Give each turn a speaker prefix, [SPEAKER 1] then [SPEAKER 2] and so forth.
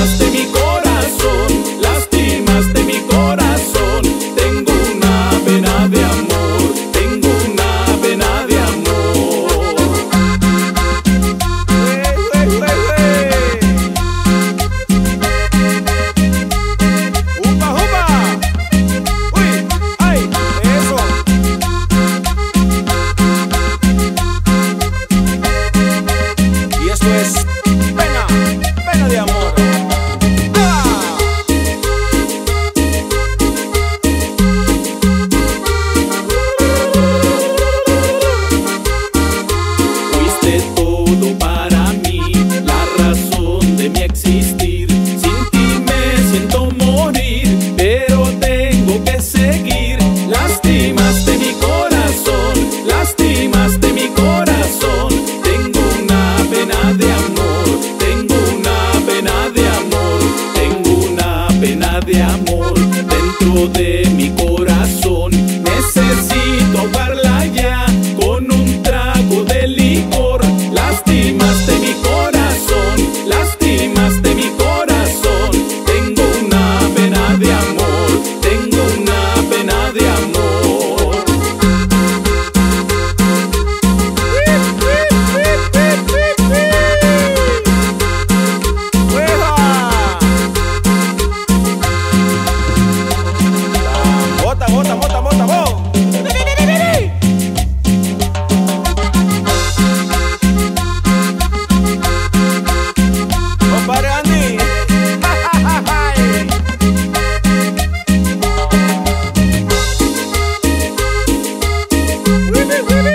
[SPEAKER 1] I see you. de mi corazón. Necesito guardar
[SPEAKER 2] Woo!